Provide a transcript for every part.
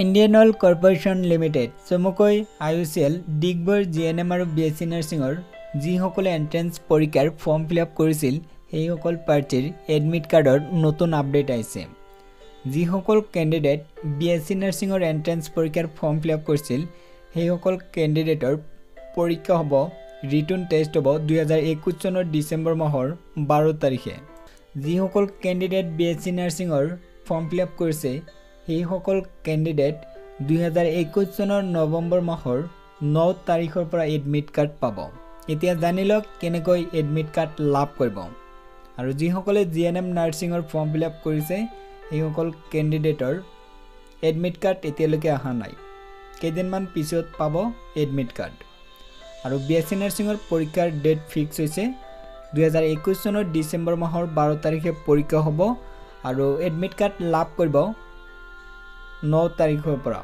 Indian oil corporation limited চমুকৈ I U C L ডিগবৈৰ G N M আৰু B S C নাৰ্ছিঙৰ যিসকলে এণ্ট্ৰেঞ্চ পৰীক্ষাৰ ফৰ্ম ফিল আপ কৰিছিল সেইসকল প্ৰাৰ্থীৰ এডমিট কাৰ্ডৰ নতুন আপডেট আহিছে। যিসকল কেণ্ডিডেট বি এছ চি নাৰ্ছিঙৰ এণ্ট্ৰেঞ্চ পৰীক্ষাৰ ফৰ্ম ফিল আপ কৰিছিল সেইসকল কেণ্ডিডেটৰ পৰীক্ষা হ'ব ৰিটাৰ্ণ টেষ্ট হ'ব দুহেজাৰ একৈছ চনৰ ডিচেম্বৰ মাহৰ বাৰ তাৰিখে। যিসকল কেণ্ডিডেট বি এছ চি নাৰ্ছিঙৰ ফৰ্ম ফিল আপ কৰিছে সেইসকল কেণ্ডিডেট দুহেজাৰ একৈছ চনৰ নৱেম্বৰ মাহৰ ন তাৰিখৰ পৰা এডমিট কাৰ্ড পাব। এতিয়া জানি লওক কেনেকৈ এডমিট কাৰ্ড লাভ কৰিব। আৰু যিসকলে জি এন এম নাৰ্ছিঙৰ ফৰ্ম ফিল আপ কৰিছে সেইসকল কেণ্ডিডেটৰ এডমিট কাৰ্ড এতিয়ালৈকে অহা নাই। কেইদিনমান পিছত পাব এডমিট কাৰ্ড। আৰু বি এছ চি নাৰ্ছিঙৰ পৰীক্ষাৰ ডেট ফিক্স হৈছে দুহেজাৰ একৈছ চনৰ ডিচেম্বৰ মাহৰ বাৰ তাৰিখে পৰীক্ষা হ'ব। আৰু এডমিট কাৰ্ড লাভ কৰিব ন তাৰিখৰ পৰা।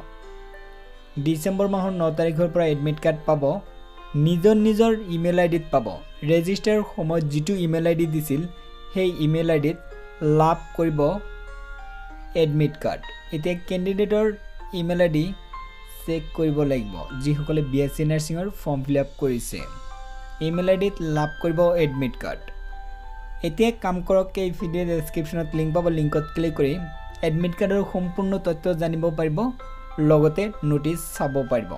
ডিচেম্বৰ মাহৰ ন তাৰিখৰ পৰা এডমিট কাৰ্ড পাব। নিজৰ নিজৰ ইমেইল আই ডিত পাব। ৰেজিষ্টাৰৰ সময়ত যিটো ইমেইল আই ডি দিছিল সেই ইমেইল আই ডিত লাভ কৰিব এডমিট কাৰ্ড এতিয়া কেণ্ডিডেটৰ ইমেইল আই ডি চেক কৰিব লাগিব। যিসকলে বি এছ চি নাৰ্ছিঙৰ ফৰ্ম ফিল আপ কৰিছে। ইমেইল আই ডিত লাভ কৰিব এডমিট কাৰ্ড এতিয়া কাম কৰক এই ভিডিঅ' ডেছক্ৰিপশ্যনত লিংক পাব। লিংকত ক্লিক কৰি এডমিট কাৰ্ডৰ সম্পূৰ্ণ তথ্য জানিব পাৰিব লগতে ন'টিছ চাব পাৰিব।